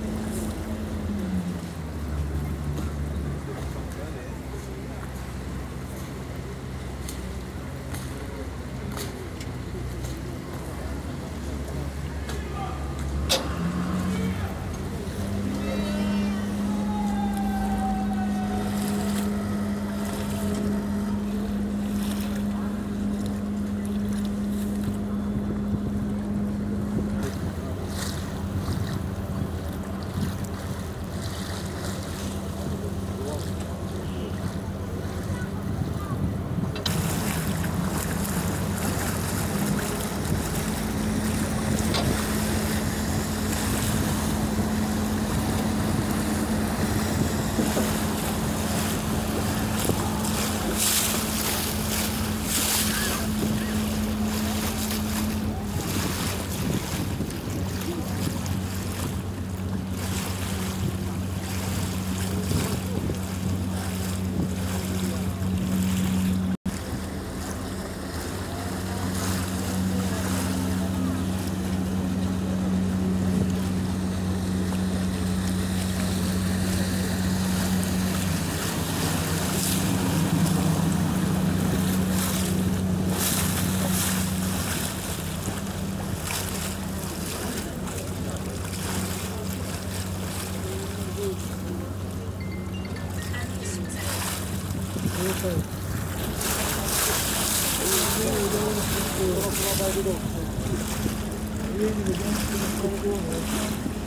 money. Thank you.